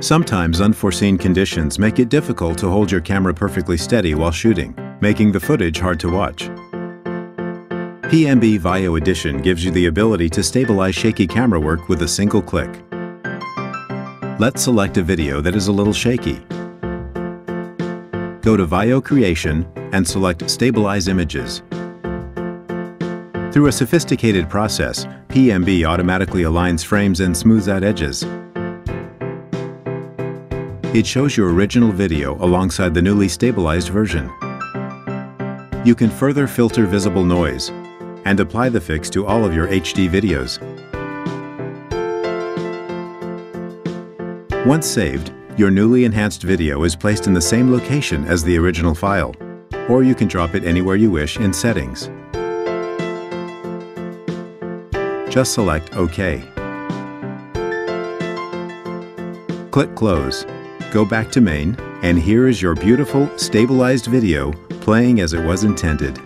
Sometimes unforeseen conditions make it difficult to hold your camera perfectly steady while shooting, making the footage hard to watch. PMB VAIO Edition gives you the ability to stabilize shaky camera work with a single click. Let's select a video that is a little shaky. Go to VAIO Creation and select Stabilize Images. Through a sophisticated process, PMB automatically aligns frames and smooths out edges. It shows your original video alongside the newly stabilized version. You can further filter visible noise and apply the fix to all of your HD videos. Once saved, your newly enhanced video is placed in the same location as the original file, or you can drop it anywhere you wish in Settings. Just select OK. Click Close go back to main, and here is your beautiful, stabilized video playing as it was intended.